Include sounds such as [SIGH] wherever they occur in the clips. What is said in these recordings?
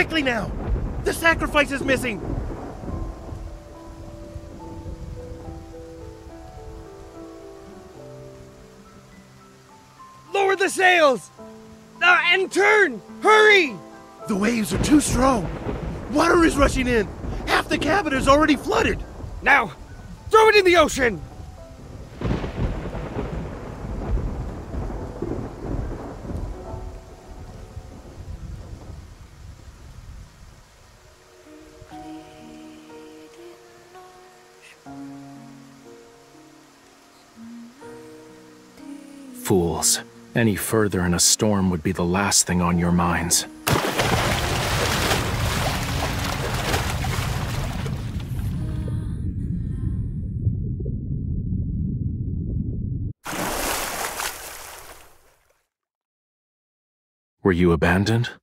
Quickly now! The sacrifice is missing! Lower the sails! Uh, and turn! Hurry! The waves are too strong. Water is rushing in. Half the cabin is already flooded. Now, throw it in the ocean! Fools. Any further in a storm would be the last thing on your minds. Were you abandoned?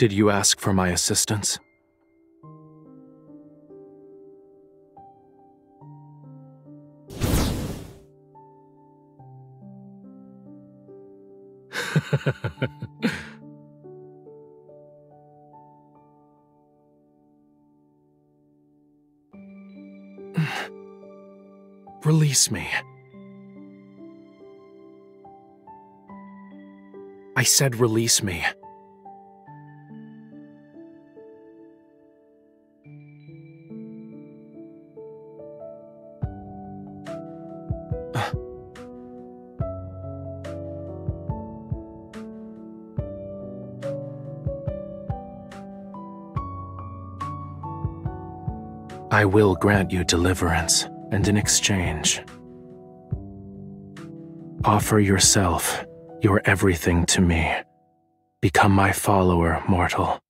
Did you ask for my assistance? [LAUGHS] Release me. I said release me. I will grant you deliverance, and in exchange, offer yourself, your everything to me. Become my follower, mortal.